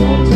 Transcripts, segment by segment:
songs.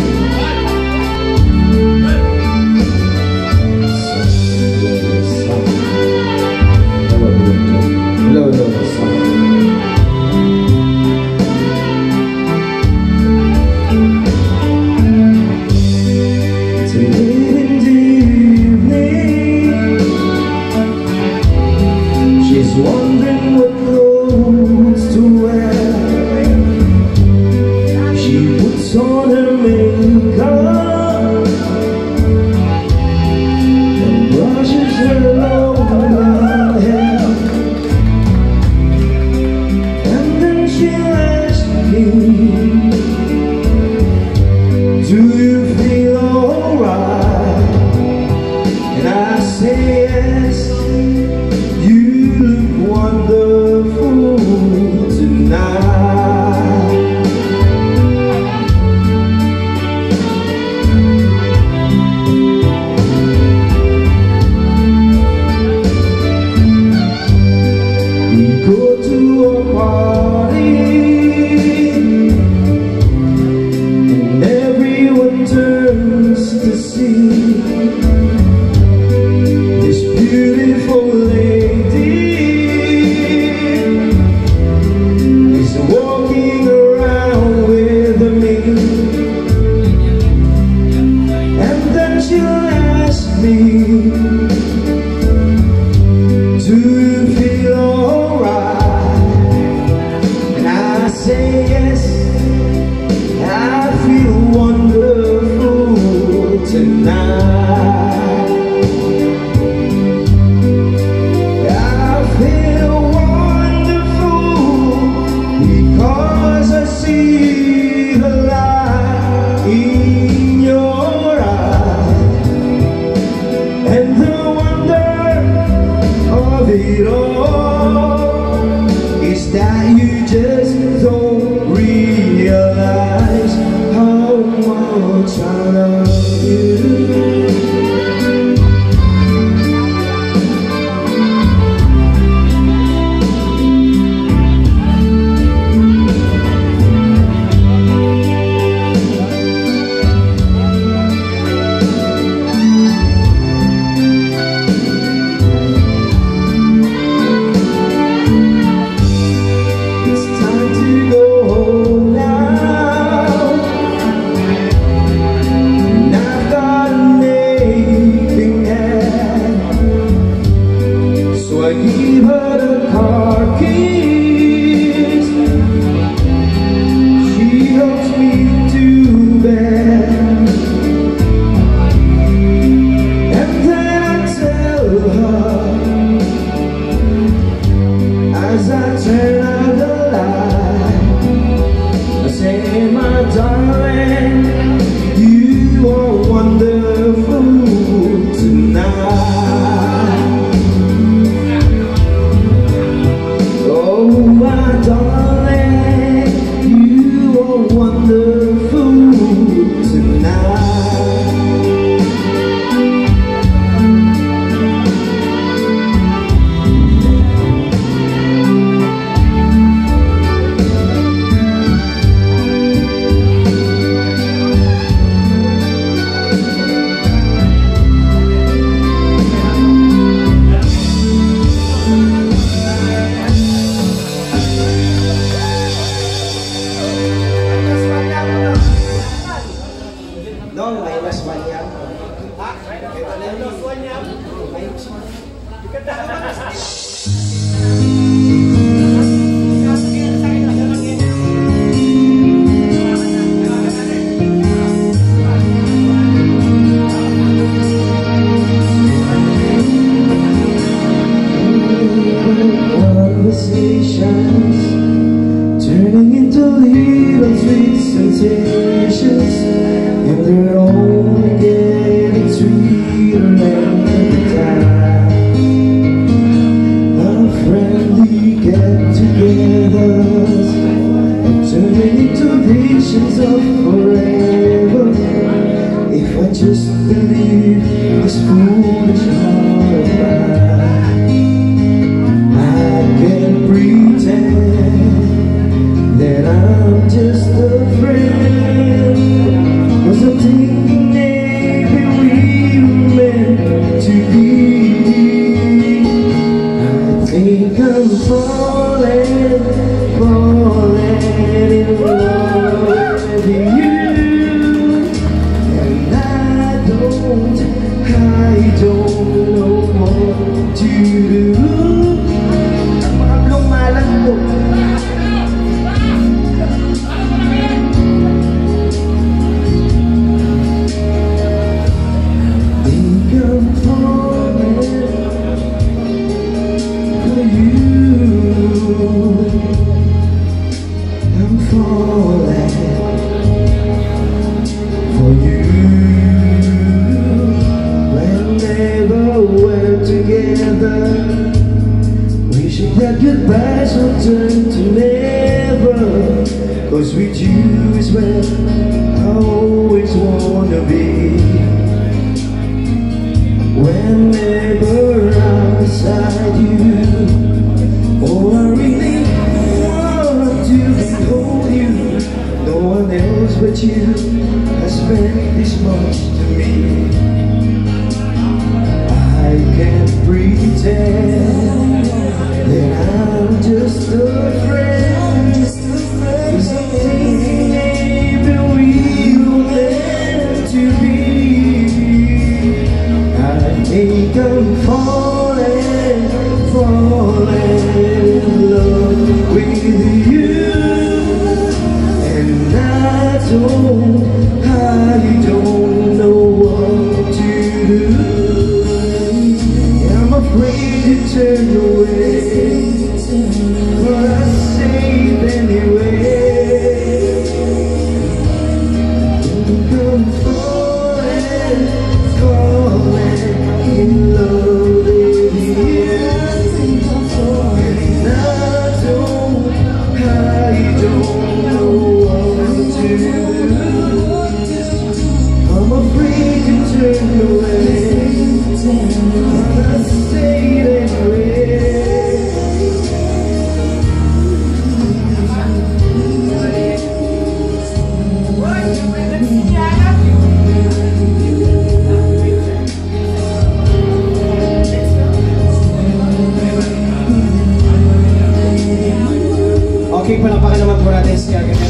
Okay, palakpakan naman po natin si Agatha.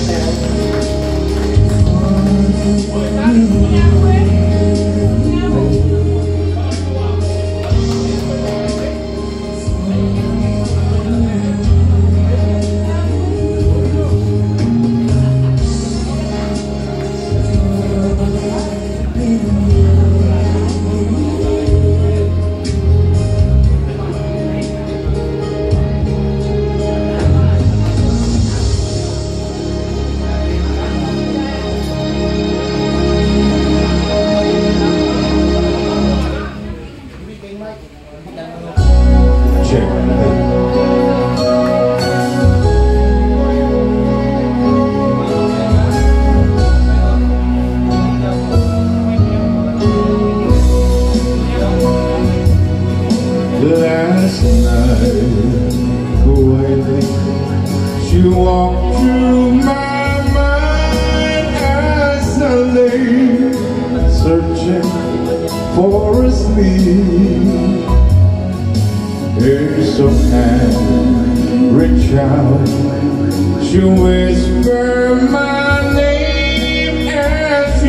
burn my name as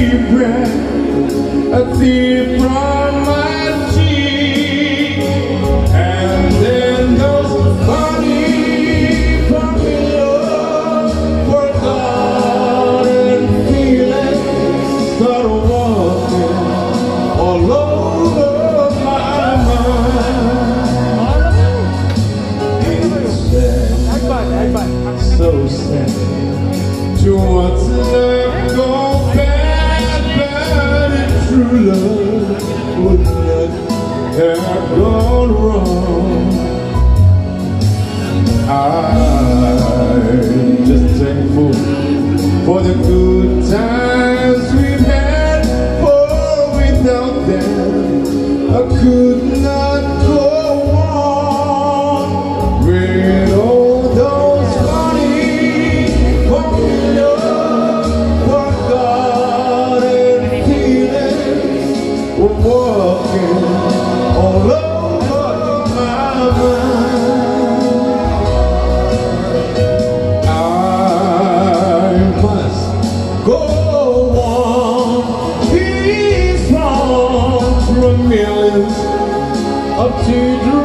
a thief from my cheek. I'm just thankful for the good times. one peaceful from millions of teardrops.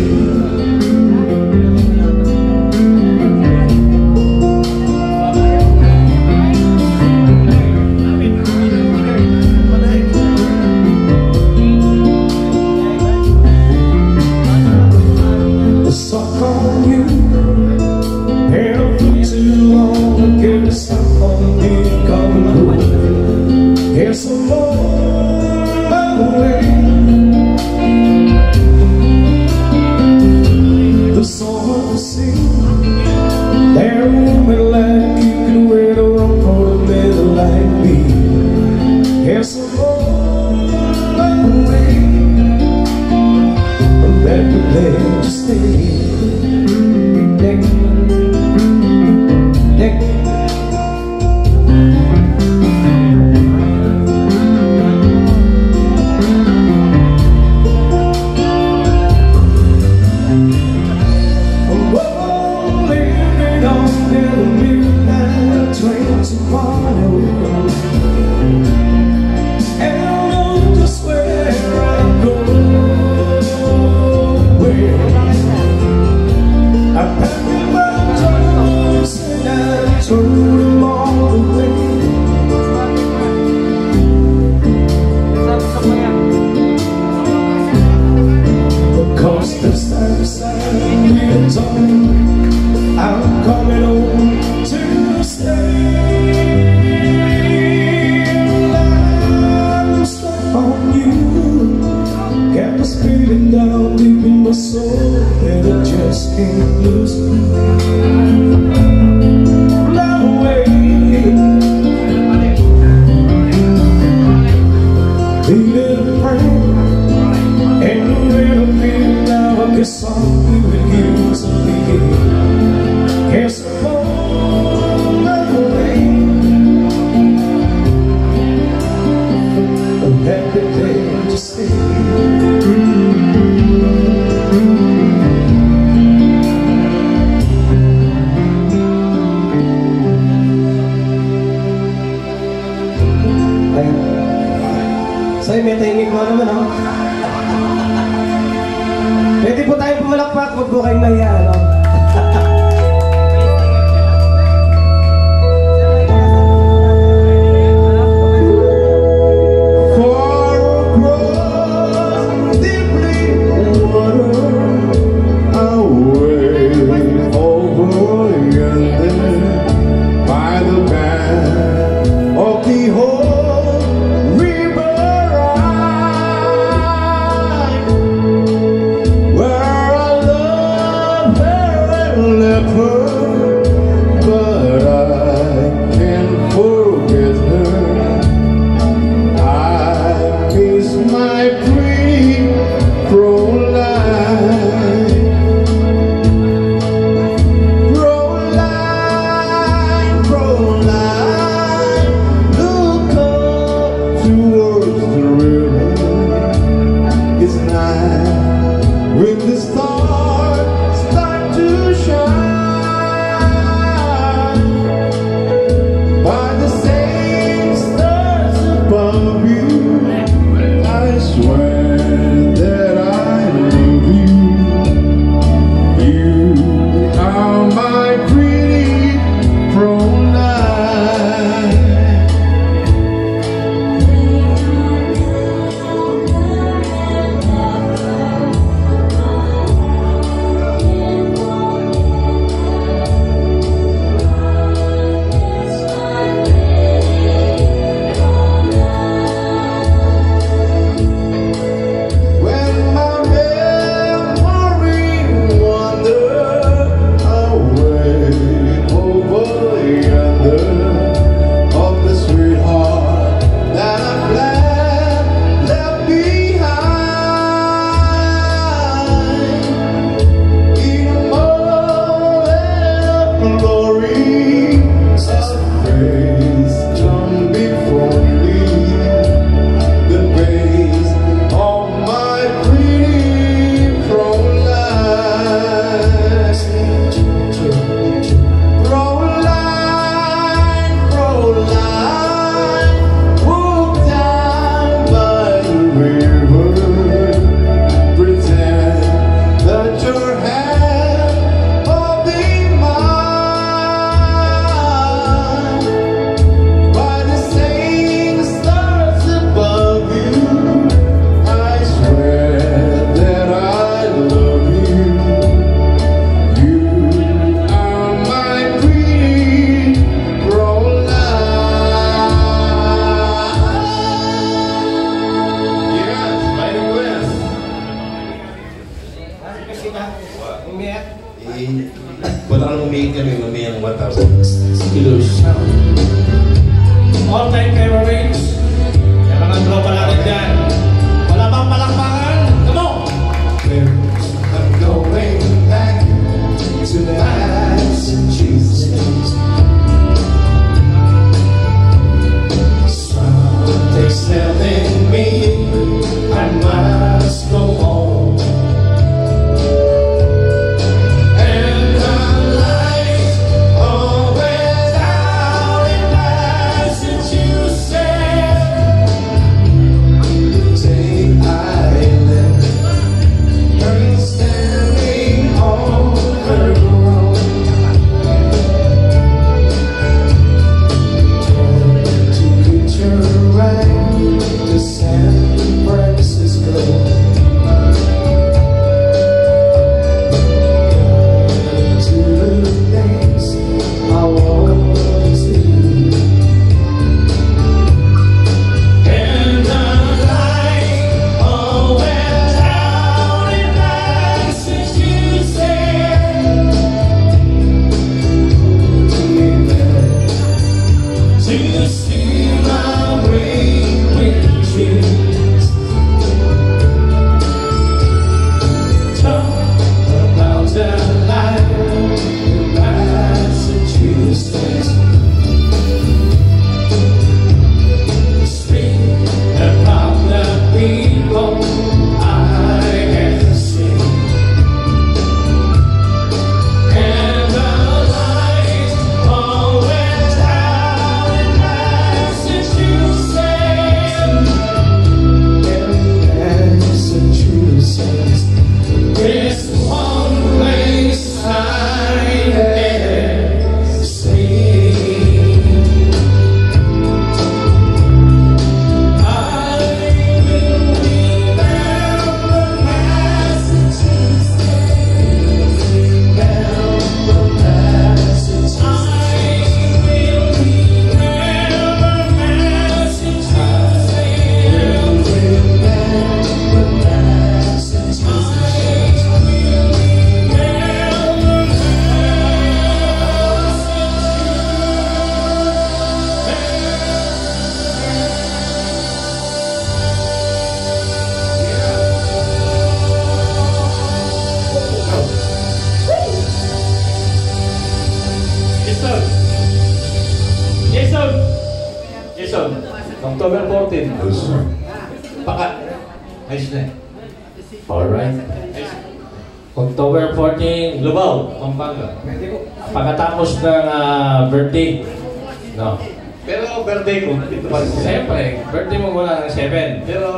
sabihin mo muna ng 7. Pero...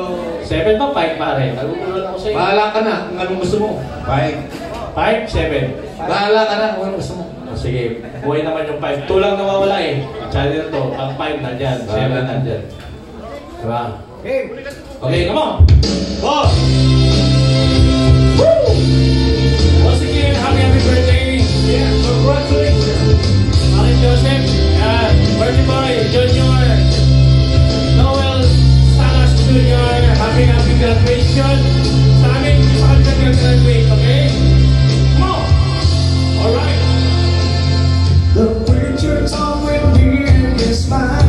7 ba? 5 pare. Nagugulan ako sa'yo. Bahala ka na kung anong gusto mo. 5. 5? 7? Bahala ka na kung anong gusto mo. Oh, sige, buhay naman yung 5. 2 lang nawawala eh. Channel to. Ang 5 nandyan. 7 nandyan. Diba? Game! Okay, come on! Boss! Woo! Once again, happy happy birthday! Yeah, congratulations! Alan Joseph, uh, Virgin Boy, Junior, graduation. Sa amin, hindi pa kami nag-graduate, okay? Come on! Alright! The picture of when we is mine